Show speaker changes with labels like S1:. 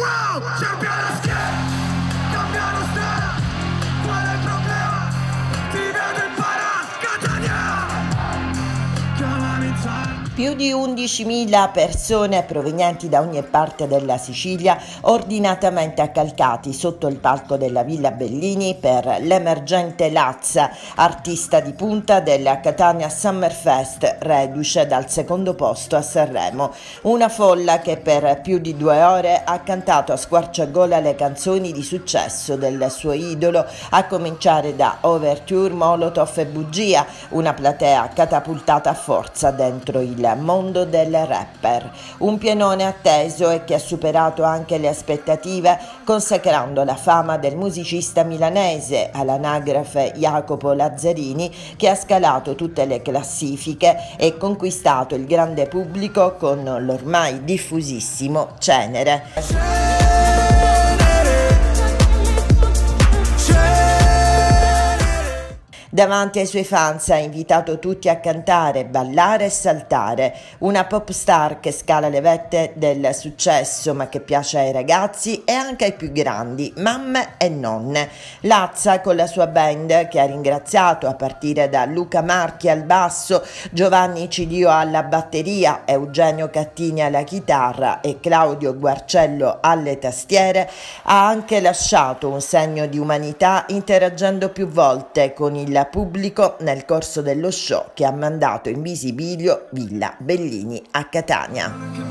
S1: ¡Wow! ¡Campeones que! ¡Campeones de! ¡Cuál el problema! Catania! Come on!
S2: Più di 11.000 persone provenienti da ogni parte della Sicilia ordinatamente accalcati sotto il palco della Villa Bellini per l'emergente Lazza, artista di punta della Catania Summerfest, reduce dal secondo posto a Sanremo. Una folla che per più di due ore ha cantato a squarciagola le canzoni di successo del suo idolo, a cominciare da Overture, Molotov e Bugia, una platea catapultata a forza dentro il mondo del rapper. Un pienone atteso e che ha superato anche le aspettative, consacrando la fama del musicista milanese all'anagrafe Jacopo Lazzarini, che ha scalato tutte le classifiche e conquistato il grande pubblico con l'ormai diffusissimo Cenere. Davanti ai suoi fans ha invitato tutti a cantare, ballare e saltare. Una pop star che scala le vette del successo ma che piace ai ragazzi e anche ai più grandi, mamme e nonne. Lazza con la sua band che ha ringraziato a partire da Luca Marchi al basso, Giovanni Cidio alla batteria, Eugenio Cattini alla chitarra e Claudio Guarcello alle tastiere, ha anche lasciato un segno di umanità interagendo più volte con il pubblico nel corso dello show che ha mandato in visibilio Villa Bellini a Catania.
S1: Che